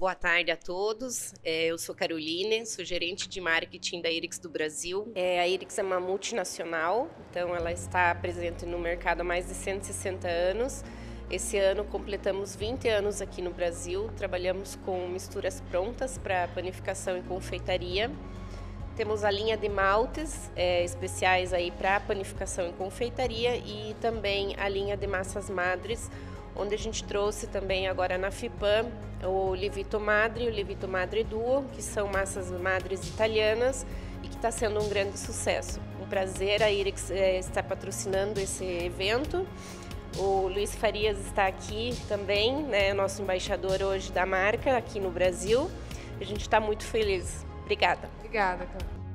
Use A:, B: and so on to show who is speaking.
A: Boa tarde a todos. É, eu sou Caroline, sou gerente de marketing da Irix do Brasil. É, a Irix é uma multinacional, então ela está presente no mercado há mais de 160 anos. Esse ano completamos 20 anos aqui no Brasil. Trabalhamos com misturas prontas para panificação e confeitaria. Temos a linha de maltes é, especiais aí para panificação e confeitaria e também a linha de massas madres onde a gente trouxe também agora na FIPAM o Livito Madre o Livito Madre Duo, que são massas madres italianas e que está sendo um grande sucesso. Um prazer a Irix é, estar patrocinando esse evento. O Luiz Farias está aqui também, né, nosso embaixador hoje da marca aqui no Brasil. A gente está muito feliz. Obrigada.
B: Obrigada, cara.